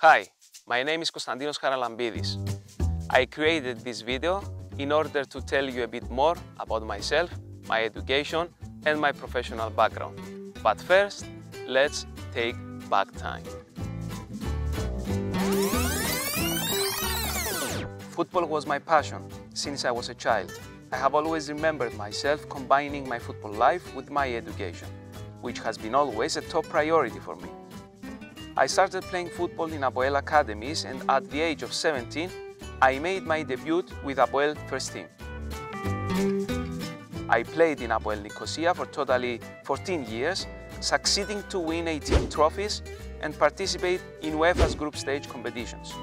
Hi, my name is Constantinos Charalambides. I created this video in order to tell you a bit more about myself, my education and my professional background. But first, let's take back time. Football was my passion since I was a child. I have always remembered myself combining my football life with my education, which has been always a top priority for me. I started playing football in Apoel academies and at the age of 17, I made my debut with Apoel first team. I played in Apoel Nicosia for totally 14 years, succeeding to win 18 trophies and participate in UEFA's group stage competitions.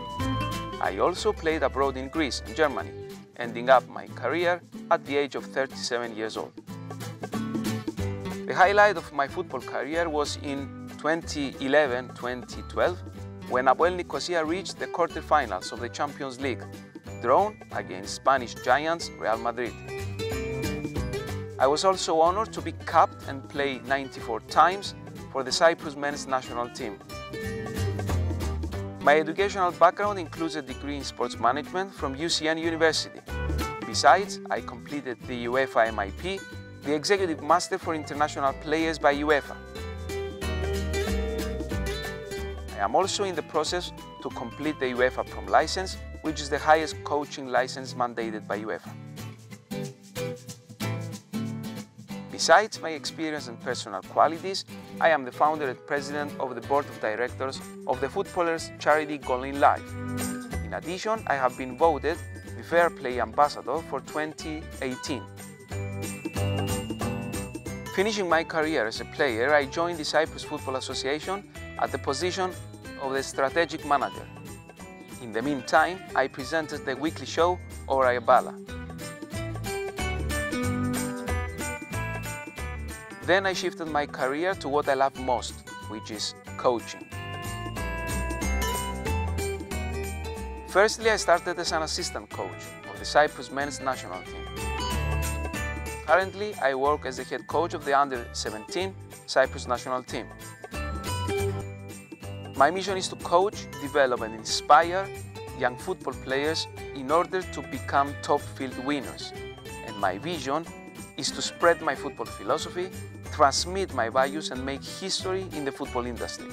I also played abroad in Greece and Germany, ending up my career at the age of 37 years old. The highlight of my football career was in 2011-2012 when Apoel Nicosia reached the quarterfinals of the Champions League, drawn against Spanish giants Real Madrid. I was also honored to be capped and play 94 times for the Cyprus men's national team. My educational background includes a degree in sports management from UCN University. Besides, I completed the UEFA MIP, the Executive Master for International Players by UEFA, I am also in the process to complete the UEFA Pro license, which is the highest coaching license mandated by UEFA. Besides my experience and personal qualities, I am the founder and president of the board of directors of the footballers charity Goal in Life. In addition, I have been voted the Fair Play Ambassador for 2018. Finishing my career as a player, I joined the Cyprus Football Association at the position of the strategic manager. In the meantime, I presented the weekly show Ora. Then I shifted my career to what I love most, which is coaching. Firstly, I started as an assistant coach of the Cyprus men's national team. Currently, I work as the head coach of the under-17 Cyprus national team. My mission is to coach, develop and inspire young football players in order to become top field winners. And my vision is to spread my football philosophy, transmit my values and make history in the football industry.